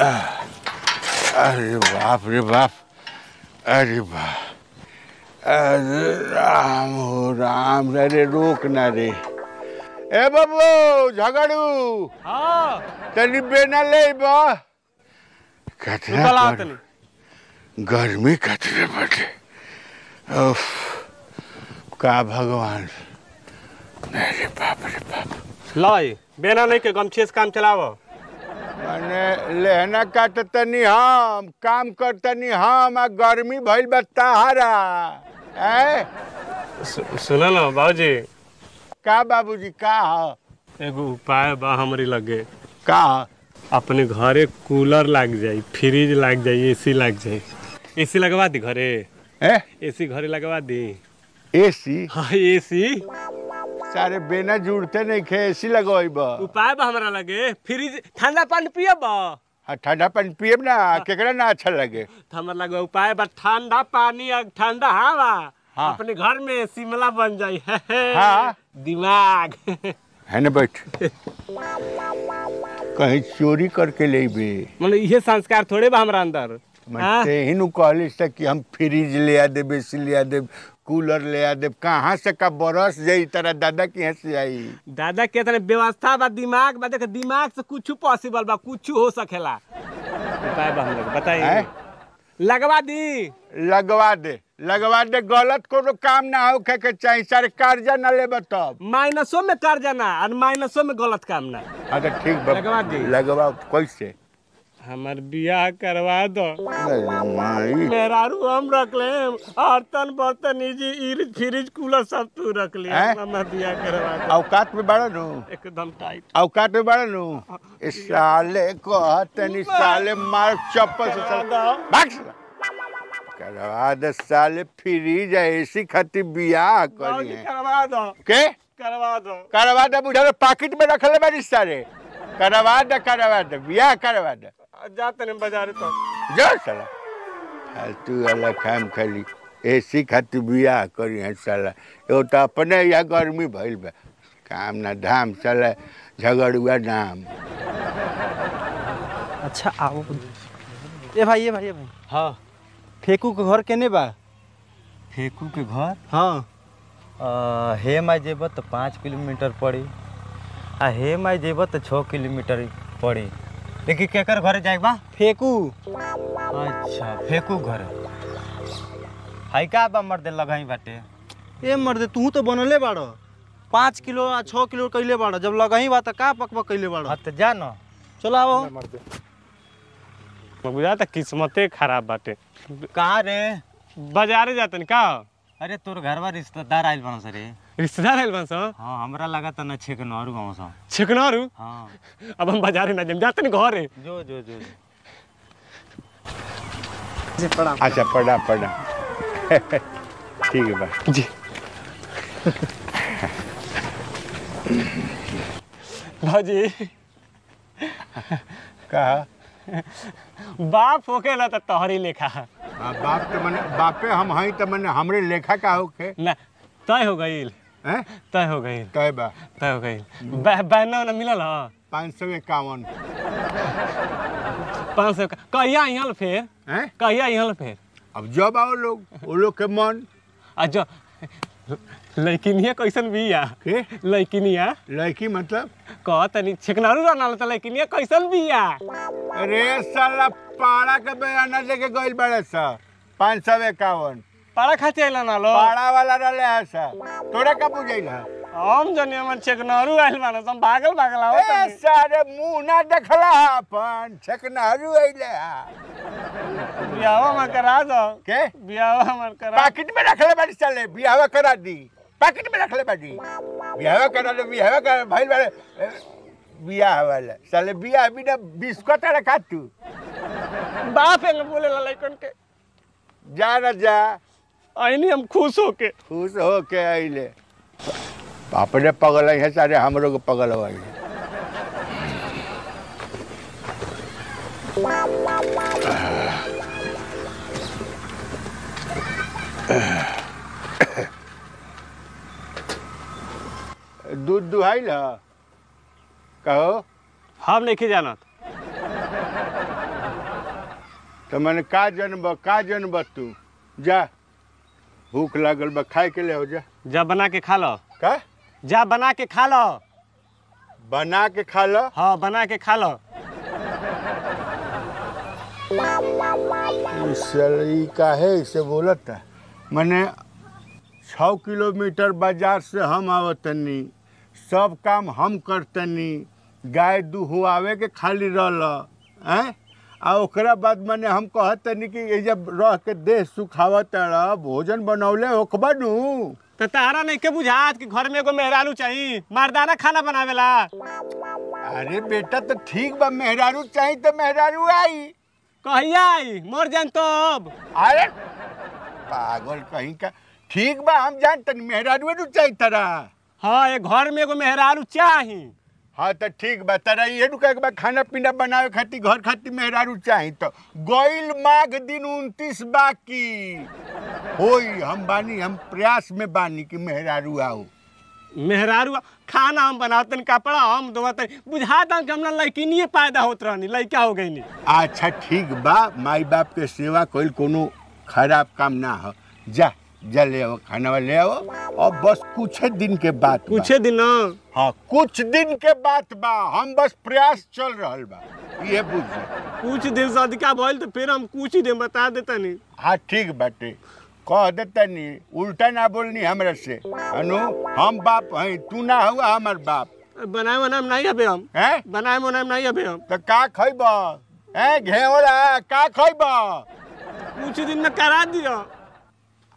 अरे बाप रे बाप अरे बाप अरे राम हो राम रे रे रोक ना रे ए बाबू झगड़ू हाँ तनी बेना ले बा कतरा निकल आओ गर- तनी गर्मी कतरे बटे उफ का भगवान अरे बाप रे बाप लाई बेना नहीं के गमछे से काम चलावो माने लहना काटतनी हम काम करतनी हम आ गर्मी भइल बा ताहारा। ऐ? सु- सुनो ना बाबूजी? का बाबूजी का ह? एगो उपाय बा हमरे लगे। का अपने घरे कूलर लाग जाई फ्रिज लाग जाई एसी लाग जाई। एसी लगवा दी घरे। ए एसी घरे लगवा दी। एसी हाँ एसी सारे बेना जुड़ते नहीं खे एसी लगवाइब उपाय बा हमरा लगे फ्रिज ठंडा पानी पियब हाँ ठंडा पानी पियब ना केकरा ना अच्छा लगे। तो हमरा लगे उपाय बा ठंडा पानी और ठंडा हवा हाँ। अपने घर में शिमला बन जाई। हाँ। दिमाग। है ना बैठ। कहीं चोरी करके ले बे मतलब ये संस्कार थोड़े बा हमरा अंदर। हाँ? मैं ही नु कहलिस त कि हम फ्रिज ले आ देब आ देब। कूलर ले आ देब कहाँ से का बरस जाई तेरा दादा के यहाँ से आई दादा के तने व्यवस्था बा दिमाग बा देख दिमाग से कुछ पॉसिबल बा कुछ हो सकेला। उपाय बा हम लोग बताइए लगवा दी। लगवा दे लगवा दे गलत कोनो काम ना हो के चाहिए सारे कर्जा ना लेब तब। माइनसो में कर जाना और माइनसो में गलत काम ना। हाँ तो ठीक बा। लगवा दी। लगवा कैसे? हमार बियाह करवा दो। मेहरारू हम रख ले बर्तन बर्तन इजी इरिज फ्रिज कूलर सब तू रख हैं? हमार बियाह करवा दो। औकात में बड़ा नु। एकदम टाइट औकात में बड़ा नु। इस साले को तनी साले मार चप्पल से साले भाग। करवा दे साले फ्रिज एसी खातिर बियाह करी करवा दो। के? करवा दो। करवा दे बुझा पैकेट में रखले बारी सारे करवा दे करवा दे बियाह करवा दे। जाते नहीं बाज़ार तो। जो साला। फालतू वाला काम खाली। एसी खातिर बियाह करी है साला। एगो तो अपने यहाँ गर्मी भइल बा। काम ना धाम साला झगड़ुआ नाम अच्छा आओ। ए भाई ये भाई ए भाई। हाँ। फेकू के घर केने बा? फेकू के घर? हाँ। अ, हे माई जेब तो पाँच किलोमीटर पड़ी। आ हे माई जेब तो छः किलोमीटर पड़ी। देखी केकर घरे जाए बा? फेकू। अच्छा फेकू घर। हाई का बा मर्दे लगाई बाटे? ए मर्दे तू तो बनले बाड़। पाँच किलो आ छः किलो कैले बाड़। जब लगही बा त का पकवा कैले बाड़? हाँ तो जा न। चलो आओ। बुझा किस्मते खराब बाटे। कहाँ रे? बाजारे जातन का? अरे तोर घरवा रिश्तेदार आइल बनो रे। रिश्तेदार आइल बन सो हाँ हमरा लगा था न छेक नहरू गाँव सा। छिकनारू? हाँ। अब हम बाजारे ना जाम जातन घरे जो जो जो अच्छा पढ़ा पढ़ा। ठीक है बा जी। भाजी। कहा? बाप होकेला त तोहरी लेखा। हाँ, बाप तो मने बापे हम हई तो मने हमरे लेखा का होखे ना तय हो गईल हैं? तय हो गईल कहे बा। तय हो गईल बैना ना मिलल ह? पाँच सौ इक्यावन पाँच सौ कहिया यहाँ फेर? हैं? कहिया यहाँ फेर? अब जब आओ लोग वो लोग के मन। आ जो लैकिनिया कैसन बिया? के? लैकिनिया लड़की मतलब? कह तनी छिकनारू रहना त लैकिनिया कैसन बिया? अरे साला पाड़ा के बयाना लेके गइल बड़े सा। पाँच सौ इक्यावन पारा खाते आइला ना लो। पाड़ा वाला रहले है सा तोरा का बुझाइल हम जने हमर छिकनारू आइल बाना हम भागल भागल आओ ए सारे मुँह ना देखला अपन छकनारू अइले हा बियावा में करा दो। के? बियावा में करा पैकेट में रखले बाड़ी चले बियाह करा दी। पैकेट में रखले बाड़ी। बियाह करा दे बियाह कर भाई वाले बियाह वाला। साले बियाह बिना बिस्कुट रखा तू। बाप एंग बोले ला लइकन के। जा ना जा आईनी हम खुश होके। खुश हो के अइले अपने पगल है सारे हमरो को पगल हो दूध दुहाइल ह? कहो? हम नहीं जानत तो मैंने का जनब का जनब तू? जा। भूख लागल बा खाए के ले हो जा। जा बना के खा लो। का? जा बना के खा लो। बना के खा लो? हाँ बना के खा लो। सलई का है इसे बोलत मैंने छः किलोमीटर बाज़ार से हम आवतनी सब काम हम करतनी गाय दुहवावे के खाली रहल हैं? आ ओकरा बाद मैंने हम कहतनी कि ये जब रह के देह सुखावत रह भोजन बनौले ओखबा नु। तो तारा नहीं के बुझात कि घर में एगो मेहरारू चाहिए मर्दाना खाना बनावेला। अरे बेटा तो ठीक बा मेहरारू चाहिए तो मेहरारू आई। कहिया आई मर जान तो अब। अरे पागल कहीं का। ठीक बा हम जानतनी मेहरारू नु चाहिए तरा। हाँ ये घर में एगो मेहरारू चाही। हाँ तो ठीक बा। तरा ये नु के बा खाना पीना बनावे खातिर घर खातिर मेहरारू चाहे तो। गइल माघ दिन उनतीस बाकी। होई हम बानी हम प्रयास में बानी कि मेहरारू आओ मेहरारू खाना हम बनावतन कपड़ा हम धोवतन बुझाता कि हमरा लड़किनिए पैदा होत रहनी लड़का हो गई नहीं अच्छा ठीक बा। माई बाप के सेवा कइल कोनो खराब काम ना हो। जा। जा ले आओ खाना ले आओ और बस कुछ दिन के बाद कुछ दिन न, हाँ कुछ दिन के बात बा हम बस प्रयास चल रहल बा ये बुझ। कुछ दिन से अधिका भइल तो फिर हम कुछ ही दिन बता देतनी। हाँ ठीक बाटे। कह देतनी उल्टा ना बोलनी हमरा से। अनु हम बाप हैं तू ना हुआ हमार बाप। बनाए बनाए नहीं अबे हम। हैं? बनाए बनाए नहीं अबे हम। तो का खैब हैं घेवड़ा का खैब कुछ दिन में करा दियो।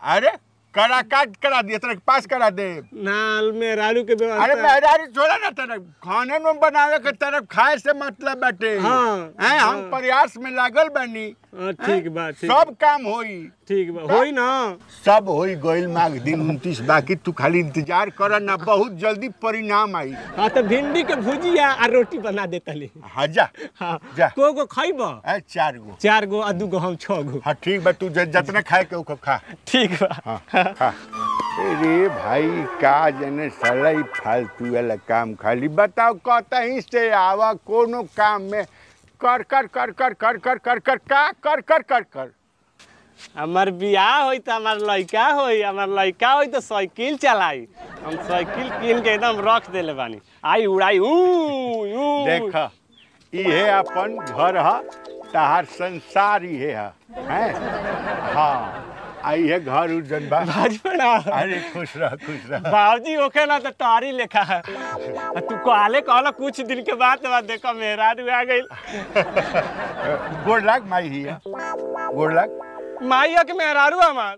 अरे करा काट करा दिए तेरे पास करा दे। नाल में रालू के अरे व्यवस्था मेहरारी छोड़ा ना तेरे खाने में बनावे के तरफ़ खाए से मतलब बैठे हाँ, हैं हम हाँ। प्रयास में लागल बनी। हाँ, ठीक बात सब काम होई। ठीक बा होई ना सब होई गइल माघ दिन उनतीस बाकी तू खाली इंतज़ार कर ना बहुत जल्दी परिणाम आई हाँ तो भिंडी के भुजिया आ रोटी बना देतली हाँ जा हाँ जा। को गो खइब ए, चार गो चार गो आ दू गो हम छह गो हाँ ठीक बा तू जितना खाए के ओको खा ठीक बा हाँ खा अरे भाई का जने साला ही फालतू वाला काम खाली बताओ कतहीं से आवा कोनो काम में कर कर कर कर कर कर कर कर का कर कर कर कर हमार बियाह होई तो हमार लड़का होई हमार लड़का होई तो साइकिल चलाई। हम साइकिल कीन के एकदम रख देले बानी। आई उड़ाई ऊ देख इहे अपन घर ह तहार संसार इहे ह हैं? हाँ आ इहे घर उजन बा। अरे खुश रह खुश रह। बाबूजी ओके ना तो तारी लेखा है। तू कहले कहला कुछ दिन के बाद बाद देखो मेहरा आ गई गोड़ लाग माई हिया। गोड़ लाग। माइया के मेहरारू हमार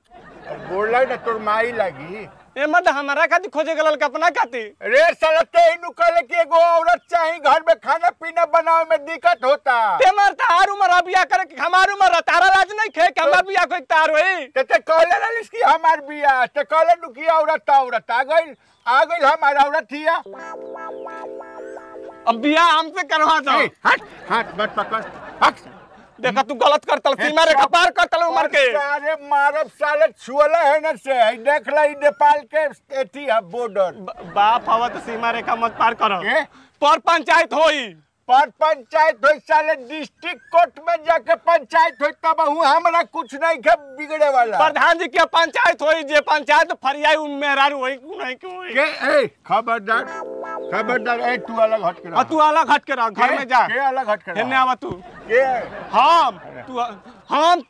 लाग ना तोर माई लागी। ए मत हमारा खातिर खोजे गलल के अपना खातिर। रे साला ते इनु कहले कि एगो औरत चाही घर में खाना पीना बनावे में दिक्कत होता। ते मर तार उमर बिया करे के हमार उमर तारा लाज नहीं खे कि हमार बिया कोई तार होई ते ते कहले रहिस कि हमार बिया ते कहले नु कि औरत औरत आ गइल आ गइल हमार औरत हिया। अब बिया हमसे करवा दो। हट हाथ मत पकड़ हट देखा तू गलत करतल सीमा रेखा पार करतल उमर के। अरे मारब साले छुअले है न से देख ले नेपाल के एथी है बॉर्डर बाप हवा तो सीमा रेखा मत पार करो पर पंचायत होई। पर पंचायत हो साले डिस्ट्रिक्ट कोर्ट में जाके पंचायत हो तब हूँ हमरा कुछ नहीं के बिगड़े वाला। प्रधान जी के पंचायत होई जे पंचायत फरियाई उन मेहरारू होई नहीं के होई? के ए खबरदार खबरदार ए तू अलग हट के आ तू अलग हट के रह घर में जा। के अलग हट के हेने आवा तू। के? हम तू हम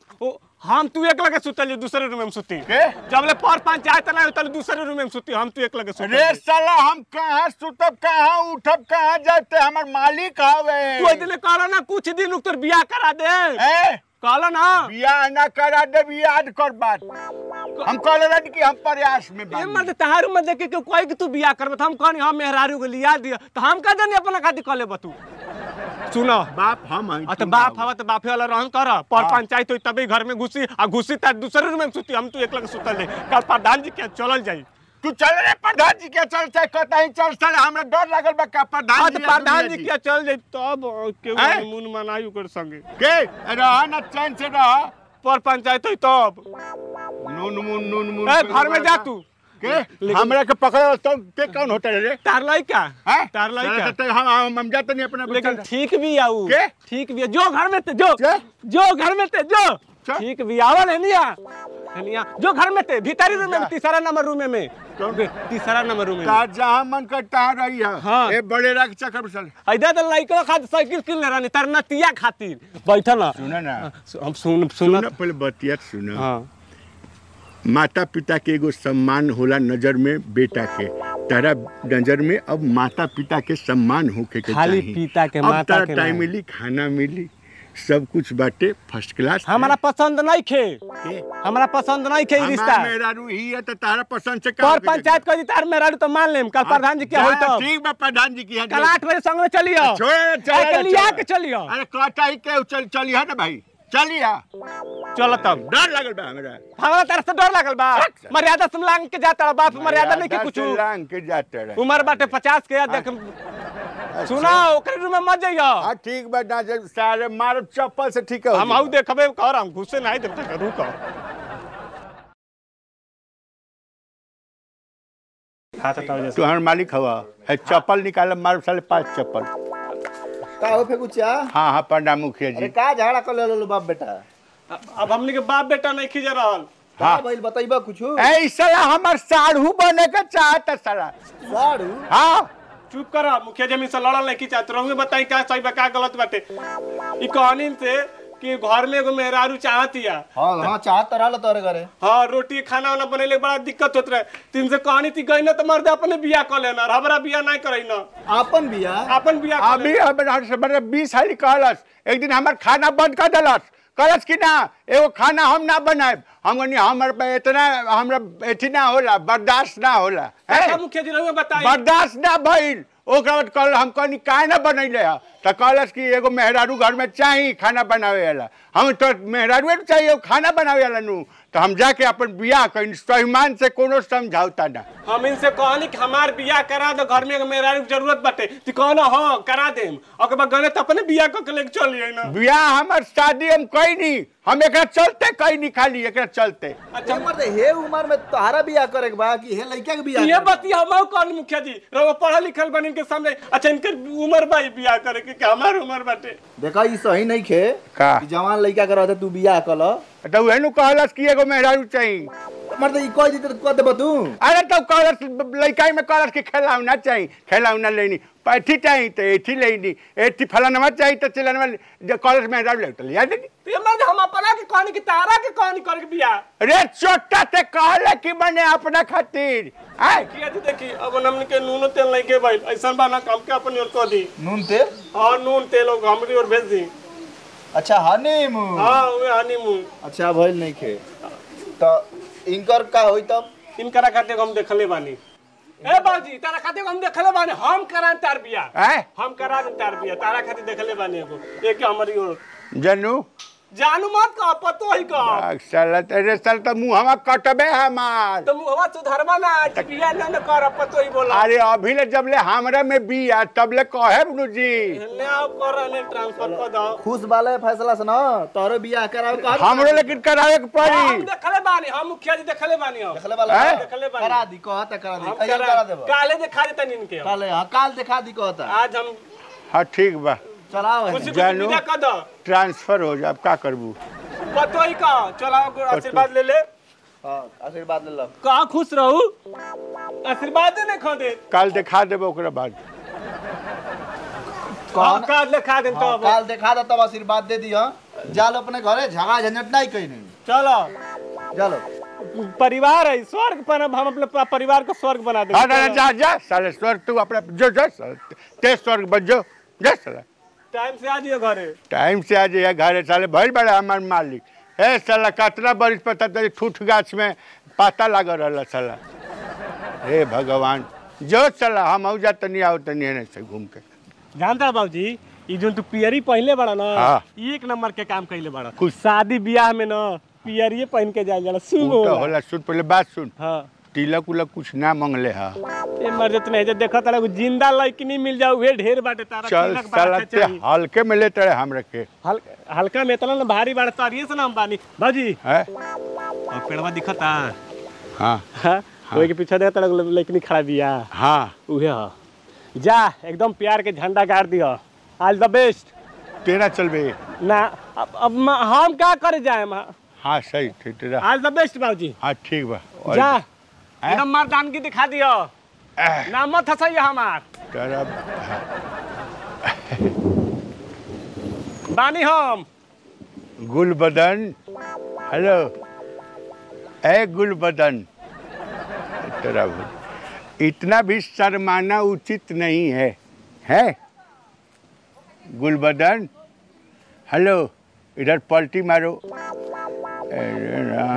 हम तू एक लगे सुतल दूसरे रूम में सुती। के? जब ले पर पंचायत ना होतल दूसरे रूम में सुती। हम तू एक लगे सुतल रे साला हम कहाँ सुतब कहाँ उठब कहाँ जाते हमर मालिक हवे तू दिले कहला ना कुछ दिन तोर बियाह करा दे। ए? कहला ना। बियाह ना करा दे याद कर बात। हम कहले रहनी कि हम प्रयास में बानी। मत तहार में देखे के कोई कि तू बियाह करबे तो हम कहनी हम मेहरारू को लिया दिया। तो हम का जानी अपना खातिर कहले बतू। सुनो बाप हम हैं आ तो बाप हवा तो बापे वाला रहन कर। पर हाँ। पंचायत होई तभी घर में घुसी आ घुसी त दूसरे रूम में सुती हम तू एक लगे सुतल ले कल प्रधान जी के चलल जाई। तू चल रे प्रधान जी के चल चाहे कतही चल चल हमरा डर लागल बा का प्रधान हाँ जी तो प्रधान जी के चल जाई तब के मुन मनायु कर संगे। के? रह ना चैन से रह। पर पंचायत होई तब। नून मुन नून मुन घर में जा तू। के? हमरा के पकड़ तो के कौन होता रे? तार लइका हैं? तार लइका तो हम हम जाते नहीं अपना लेकिन ठीक भी आऊ। के? ठीक भी जो घर में ते जो के? जो घर में ते जो। ठीक भी आवल है है निया जो घर में ते भीतरी रूम में तीसरा नंबर रूम में। कौन? तीसरा नंबर रूम में। का जहाँ मन करता है रही है। हाँ। ए बड़े राख चक्कर चल। ऐदा तो लइका खातिर साइकिल किन ले रहनी तार नतिया खातिर। बैठल ना। सुना ना। हम सुन सुन पहले बतिया सुना। हाँ। माता पिता के एगो सम्मान होला नज़र में बेटा के। तारा नज़र में अब माता पिता के सम्मान होके के खाली पिता के, माता के टाइम मिली खाना मिली सब कुछ बाटे फ़र्स्ट क्लास हमारा पसंद नहीं खे। हमारा पसंद नहीं खे रिश्ता। हमार मेहरारू ही है तो तारा पसंद से का पर होके के पंचायत को तार मेरा तो मान लेम। कल प्रधान जी होई हाँ, तो ठीक बा प्रधान जी की यहाँ कल आठ बजे संग में चलियो। छोड़ के चलियो। अरे काटा ही के चल चलिए ना भाई। चलिए। चलो तब। डर लगल बा हमरा। हमारा तरफ़ से डर लागल बा। मर्यादा से लांग के जाता रहा बाप मर्यादा नहीं के कुछ लांग के जाते रहे उम्र बाटे पचास के देख। सुना ओकरे रूम में मत जाइयो। हाँ ठीक बा ना जब सारे मारो चप्पल से ठीक है हम आऊ देखबे कर हम घुसे नहीं देब तक रुको। हाथ हटाओ जैसे। तुम्हार मालिक हवा है चप्पल निकाल मारो साले पाँच चप्पल। का हो फेकुचा हाँ हाँ पंडा मुखिया अरे जी का झगड़ा कर लेलो बाप बेटा? अब हमनी के बाप बेटा नहीं खींच रहल। हाँ। भइल बताइबा कुछ? ऐ साला हमार साढ़ू बने के चाहत साला। साढ़ू? हाँ। चुप करा मुखिया ज़मीन से लड़ल नहीं की चाहत रहूँगे बताई का सही बा का गलत बाटे। ई कहानी से कि घर में एगो मेहरारू चाहतिया हाँ हाँ चाहत त रहल तोरे घरे। हाँ रोटी खाना वाना बनेले बड़ा दिक्कत होत रहे। तीन से कहानी थी गई ना तो मर्द अपने बिया कर लेना हमारा बिया नहीं करे ना। आपन बिया? अपन बिया अभी हमारे से बड़े बीस हाली कहलस एक दिन हमार खाना बंद कर दिलस। कहलस कि ना एगो खाना हम ना बनाए हम हमर इतना हमरा एथी ना होला बर्दाश्त ना होला। अच्छा, मुखिया जी रहूँगे बताई। बर्दाश्त ना भइल। ओकरा बाद कहल हम कहनी काहे ना बनैले ह? त कहलस कि एगो मेहरारू घर में चाही खाना बनावे वाला हम तो मेहरारू चाहिए खाना बनावे वाला नू? तो हम जाके अपन बियाह कहीं स्वाभिमान से कोनो समझौता ना। हम इनसे कहनी कि हमार बिया करा दो घर में मेहरारू के ज़रूरत बाटे। तो कहना हाँ करा देम। ओके बाद तो अपने बिया को के लेके चलिए ना बियाह हमर शादी हम कहीं नहीं हम एक चलते कई निकाली एक चलते। अच्छा हे मर्द हे उम्र में तोहरा भी करे के बा कि हे लइका के बिया ये? बतिया हम कौन मुखिया जी? रहो पढ़ा लिखल बन के सामने। अच्छा इनके उम्र बा बियाह करे के हमार उम्र बाटे? देखा ई सही नहीं खे। का? जवान लइका करत रहते तू बियाह कल तो उहे नु कहलस कि एगो मेहरारू चाही। मर्द ई कह दी त कह देबा तू। अरे तो कहलस लड़काई में कहलस कि खिलौना चाहिए खिलौना लेनी। पैठी चाहिए तो एठी लेनी। एठी फलानवा चाहिए तो चिलनवा जो कहलस मेहरारू ले तो लिया देनी तो ये मर्द हम अपना के कहनी कि तारा के कहनी करे के बिया? रे चोटा ते कहले कि बने अपना खातिर। आय। किया जी देखी अब हमने के नून तेल नहीं के भाई। ऐसा बाना काम के अपनी ओर कह दी। नून तेल? हाँ नून तेल होगा हमारी ओर भेज दी। अच्छा हनीमून। हाँ वे हनीमून। अच्छा भइल नहीं खे। तो इनकर का होई तब? इनकरा खाते हम देखले बानी। ए बाजी तारा खाते हम देखले बानी। हम करा तार बिया। आय हम करा दे तार बिया। तारा खाते देखले बानी एगो। एक हमारी ओर जनू मत का पतो ही का? साला तेरे साल तो मुँह हवा कटबे हमार तो मुहवा सुधरवा ना कि बिया ना कर पतो ही बोला। अरे अभी ले जब ले हमरा में बिया तब ले कहे बुनु जी ने आप कर ने ट्रांसफ़र कर दो। खुश वाले फैसला से ना तोरे बिया करावे का हमरो लेकिन करावे के पड़ी। हम देखले बानी हम मुखिया जी देखले बानी हम। देखले वाला देखले बानी। करा दी कहता करा दी? करा देबो। काले दिखा देता इनके। काल हाँ काल दिखा दी कहता आज हम हाँ ठीक बा। चलाओ है जानू। दो ट्रांसफ़र हो जा अब का करबू? पतो ही का चलाओ आशीर्वाद ले ले। हाँ आशीर्वाद ले लो। कहाँ खुश रहू? आशीर्वाद ने खो दे? कल दिखा देबो ओकरा बाद। कौन का लिखा दे तो हाँ, अब। काल दिखा दो तब आशीर्वाद दे दियो। जाल अपने घरे झगड़ा झंझट नहीं कहीं नहीं। चलो। चलो। परिवार है स्वर्ग पर हम अपने परिवार को स्वर्ग बना हाँ ना, ना, जा जा साले स्वर्ग तू अपना जो जो ते स्वर्ग बन जो जा साला। टाइम से आ जाइए घरे। टाइम से आ जाइए घरे साले भइल बड़ा हमार मालिक। हे साला कतना बरिस पता तरी ठूठ गाछ में पाता लागल रहल साला। हे भगवान जो साला हम औ जा तनी आओ तनी एने से घूम के जानता बाबूजी ये जो तू पियरी पहनले बड़ा ना हाँ। एक नंबर के काम कैले बड़ा। खुश। शादी ब्याह में ना पियरिए पहन के जाए जाला सुन तो होला सुन पहले बात सुन। हाँ। तिलक उलक कुछ ना मंगले हा। ए मर जत नहीं देखा तारा ज़िंदा लड़की मिल जाओ वे ढेर बाटे तारा चल। हल्के में लेते रहे हमरा के हल, हल्का में इतना ना भारी बाड़ा तारिये से ना हम बानी। बाजी। है? और पेड़वा दिखता। हाँ। हाँ, कोई के पीछे देखता लेकिन खड़ा बिया हाँ। उहे ह। जा एकदम प्यार के झंडा गाड़ दियो। All the best. तेरा चल बे। ना अब, अब हम का करे जाए हाँ सही ठीक तेरा। ऑल द बेस्ट बाबूजी। हाँ ठीक बा। जा। हैं? एकदम मर्दानगी दिखा दियो। एह, ना मत हंसाइए हमार। तेरा बानी हम। गुलबदन। हेलो। ए गुलबदन। तेरा इतना भी शर्माना उचित नहीं है। है? गुलबदन। हेलो। इधर पलटी मारो।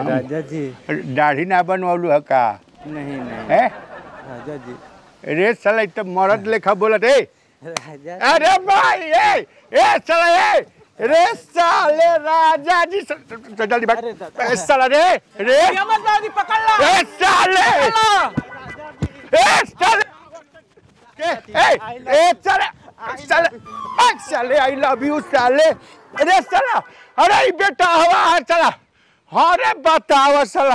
राजा जी। दाढ़ी ना बनवालू है का नहीं नहीं। है? राजा जी। रे साला इ तो मरद लेखा बोलत है। राजा अरे भाई ए ए साला ए रे साले राजा जी। जल्दी बैठ। ए साला रे रे। बाबूजी पकड़ ला। ए साले। ए साले। के ए ए साले साले ए साले आई लव यू साले। अरे साला अरे बेटा हवा है साला। अरे बताओ साला।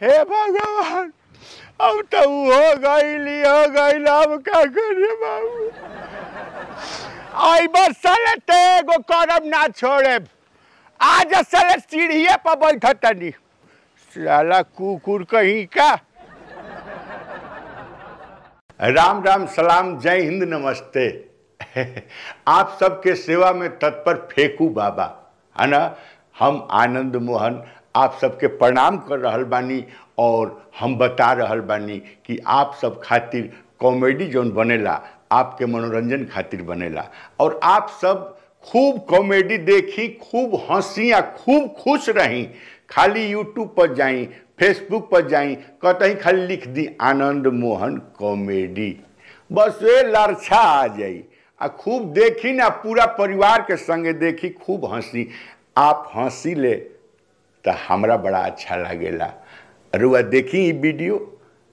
हे भगवान। अब तो हो गई हो गई अब का करे बाबू? आई बस साले ते एगो करम ना छोड़े। आज साले सीढ़िए पर बैठत तनी साला कुकुर कहीं का? राम राम, सलाम, जय हिंद, नमस्ते। आप सबके सेवा में तत्पर फेकू बाबा। है ना? हम आनंद मोहन आप सबके प्रणाम कर रहल बानी और हम बता रहल बानी कि आप सब खातिर कॉमेडी जोन बनेला, आपके मनोरंजन खातिर बनेला। और आप सब खूब कॉमेडी देखी, खूब हँसी आ, खूब खुश रही। खाली यूट्यूब पर जाई फेसबुक पर जाई, कतहीं खाली लिख दी, आनंद मोहन कॉमेडी। बस ये लरछा आ जाई। आ खूब देखी ना, पूरा परिवार के संगे देखी, खूब हँसी। आप हँसी ले तो हमरा बड़ा अच्छा लागेला। रुआ देखी वीडियो?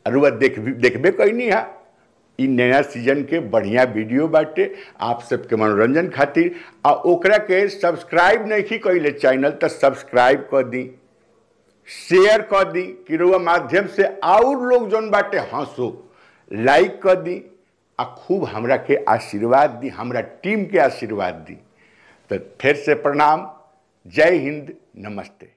रुआ देख देखबे कैनी है? ई नया सीज़न के बढ़िया वीडियो बाटे आप सबके मनोरंजन खातिर। आ ओकरा के सब्सक्राइब नहीं कैले चैनल तो सब्सक्राइब कर दी शेयर कर दी कि रुआ माध्यम से और लोग जौन बाटे हंसो लाइक कर दी, आ खूब हमरा के आशीर्वाद दी, हमरा टीम के आशीर्वाद दी। तो फिर से प्रणाम, जय हिंद, नमस्ते।